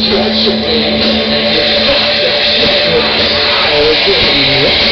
feels treachery.